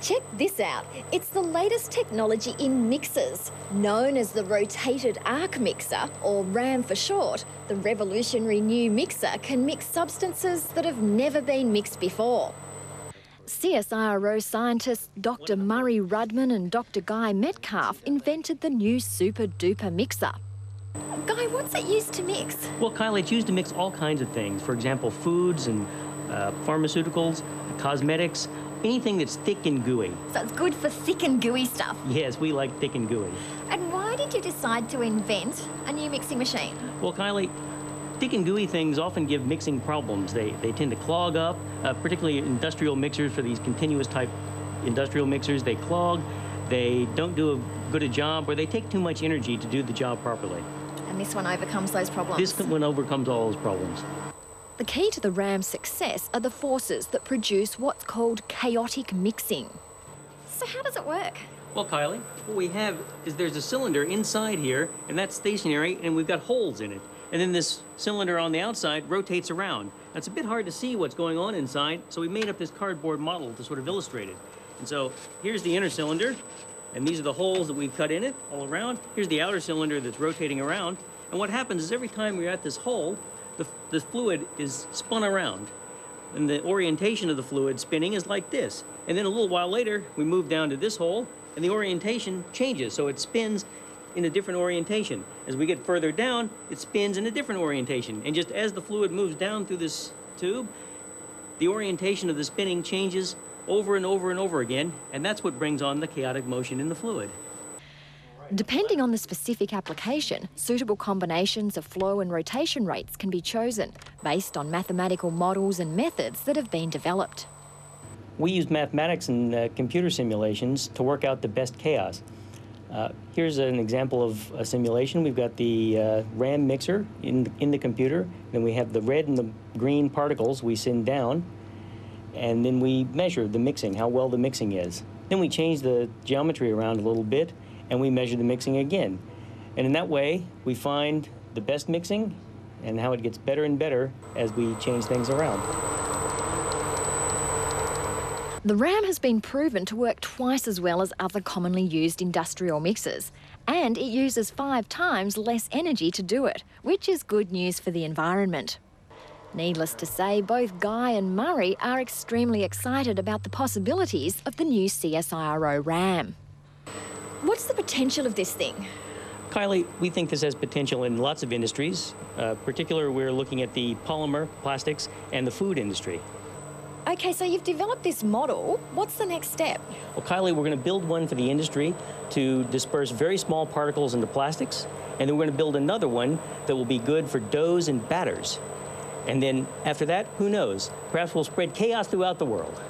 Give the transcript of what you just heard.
Check this out. It's the latest technology in mixers. Known as the Rotated Arc Mixer, or RAM for short, the revolutionary new mixer can mix substances that have never been mixed before. CSIRO scientists Dr. Murray Rudman and Dr. Guy Metcalfe invented the new super duper mixer. Guy, what's it used to mix? Well, Kyle, it's used to mix all kinds of things. For example, foods and uh, pharmaceuticals, cosmetics, anything that's thick and gooey. So it's good for thick and gooey stuff. Yes, we like thick and gooey. And why did you decide to invent a new mixing machine? Well, Kylie, thick and gooey things often give mixing problems. They, they tend to clog up, uh, particularly industrial mixers for these continuous type industrial mixers. They clog, they don't do a good a job, or they take too much energy to do the job properly. And this one overcomes those problems. This one overcomes all those problems. The key to the RAM's success are the forces that produce what's called chaotic mixing. So how does it work? Well, Kylie, what we have is there's a cylinder inside here, and that's stationary, and we've got holes in it. And then this cylinder on the outside rotates around. Now, it's a bit hard to see what's going on inside, so we made up this cardboard model to sort of illustrate it. And so here's the inner cylinder, and these are the holes that we've cut in it all around. Here's the outer cylinder that's rotating around. And what happens is every time we're at this hole, the, the fluid is spun around. And the orientation of the fluid spinning is like this. And then a little while later, we move down to this hole, and the orientation changes. So it spins in a different orientation. As we get further down, it spins in a different orientation. And just as the fluid moves down through this tube, the orientation of the spinning changes over and over and over again, and that's what brings on the chaotic motion in the fluid. Depending on the specific application, suitable combinations of flow and rotation rates can be chosen based on mathematical models and methods that have been developed. We use mathematics and uh, computer simulations to work out the best chaos. Uh, here's an example of a simulation. We've got the uh, RAM mixer in, in the computer, then we have the red and the green particles we send down, and then we measure the mixing, how well the mixing is. Then we change the geometry around a little bit, and we measure the mixing again. And in that way, we find the best mixing and how it gets better and better as we change things around. The RAM has been proven to work twice as well as other commonly used industrial mixers, and it uses five times less energy to do it, which is good news for the environment. Needless to say, both Guy and Murray are extremely excited about the possibilities of the new CSIRO RAM. What's the potential of this thing? Kylie, we think this has potential in lots of industries. Uh, particular, we're looking at the polymer, plastics, and the food industry. Okay, so you've developed this model. What's the next step? Well, Kylie, we're going to build one for the industry to disperse very small particles into plastics, and then we're going to build another one that will be good for doughs and batters. And then after that, who knows? Perhaps we'll spread chaos throughout the world.